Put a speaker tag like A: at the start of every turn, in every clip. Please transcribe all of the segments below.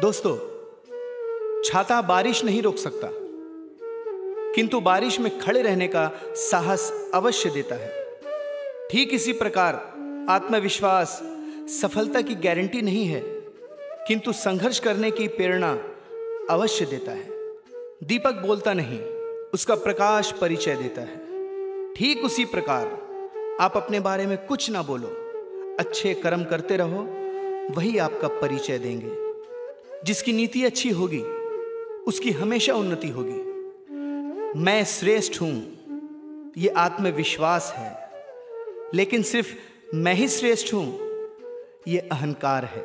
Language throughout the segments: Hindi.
A: दोस्तों, छाता बारिश नहीं रोक सकता, किंतु बारिश में खड़े रहने का साहस अवश्य देता है। ठीक इसी प्रकार आत्मविश्वास, सफलता की गारंटी नहीं है, किंतु संघर्ष करने की प्रेरणा अवश्य देता है। दीपक बोलता नहीं, उसका प्रकाश परिचय देता है। ठीक उसी प्रकार आप अपने बारे में कुछ ना बोलो, अच्छे कर्म करते रहो, वही आपका परिचय देंगे। जिसकी नीति अच्छी होगी, उसकी हमेशा उन्नति होगी। मैं श्रेष्ठ हूँ यह आत्मविश्वास है। लेकिन सिर्फ़ मैं ही श्रेष्ठ हूँ यह अहंकार है।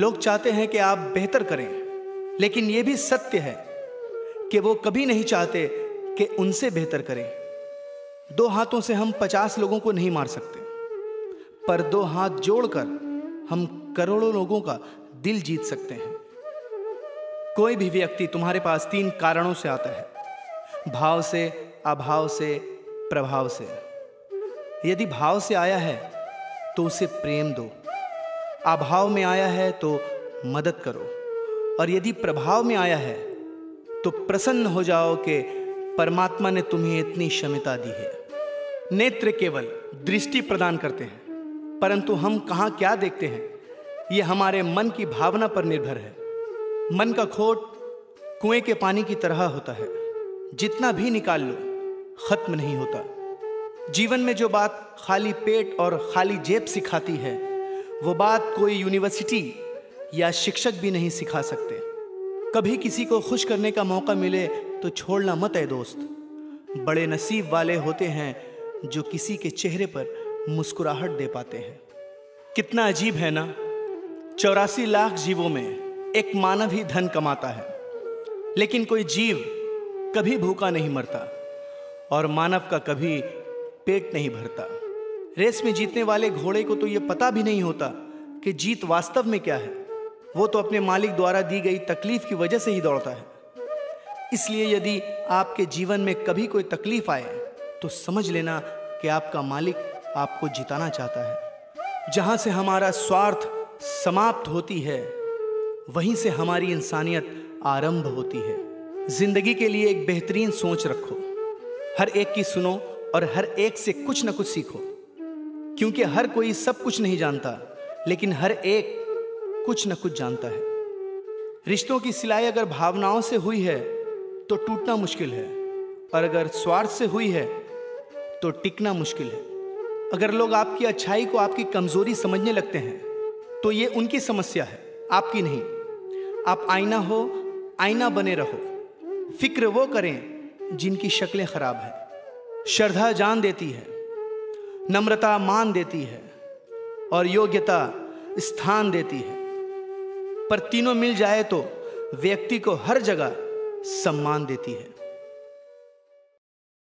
A: लोग चाहते हैं कि आप बेहतर करें, लेकिन यह भी सत्य है कि वो कभी नहीं चाहते कि उनसे बेहतर करें। दो हाथों से हम पचास लोगों को नहीं मार सकते, पर दो हाथ जोड़कर हम करोड़ों लोगों का दिल जीत सकते हैं। कोई भी व्यक्ति तुम्हारे पास तीन कारणों से आता है। भाव से, अभाव से, प्रभाव से। यदि भाव से आया है तो उसे प्रेम दो। अभाव में आया है तो मदद करो। और यदि प्रभाव में आया है तो प्रसन्न हो जाओ कि परमात्मा ने तुम्हें इतनी क्षमता दी है। नेत्र केवल दृष्टि प्रदान करते हैं, परंतु हम कहाँ क्या देखते हैं? यह हमारे मन की भावना पर निर्भर है। मन का खोट कुएँ के पानी की तरह होता है। जितना भी निकाल लो, खत्म नहीं होता। जीवन में जो बात खाली पेट और खाली जेब सिखाती है, वो बात कोई यूनिवर्सिटी या शिक्षक भी नहीं सिखा सकते। कभी किसी को खुश करने का मौका मिले तो छोड़ना मत है दोस्त। बड़े नसीब वाले होते हैं जो किसी के चेहरे पर मुस्कुराहट दे पाते हैं। कितना अजीब है ना? चौरासी लाख जीवों में एक मानव ही धन कमाता है। लेकिन कोई जीव कभी भूखा नहीं मरता और मानव का कभी पेट नहीं भरता। रेस में जीतने वाले घोड़े को तो यह पता भी नहीं होता कि जीत वास्तव में क्या है। वो तो अपने मालिक द्वारा दी गई तकलीफ़ की वजह से ही दौड़ता है। इसलिए यदि आपके जीवन में कभी कोई तकलीफ़ आए तो समझ लेना कि आपका मालिक आपको जिताना चाहता है। जहाँ से हमारा स्वार्थ समाप्त होती है, वहीं से हमारी इंसानियत आरंभ होती है। ज़िंदगी के लिए एक बेहतरीन सोच रखो। हर एक की सुनो और हर एक से कुछ ना कुछ सीखो। क्योंकि हर कोई सब कुछ नहीं जानता, लेकिन हर एक कुछ ना कुछ जानता है। रिश्तों की सिलाई अगर भावनाओं से हुई है तो टूटना मुश्किल है। और अगर स्वार्थ से हुई है तो टिकना मुश्किल है। अगर लोग आपकी अच्छाई को आपकी कमज़ोरी समझने लगते हैं तो ये उनकी समस्या है, आपकी नहीं। आप आईना हो, आईना बने रहो। फ़िक्र वो करें जिनकी शक्लें खराब हैं। श्रद्धा जान देती है, नम्रता मान देती है और योग्यता स्थान देती है। पर तीनों मिल जाए तो व्यक्ति को हर जगह सम्मान देती है।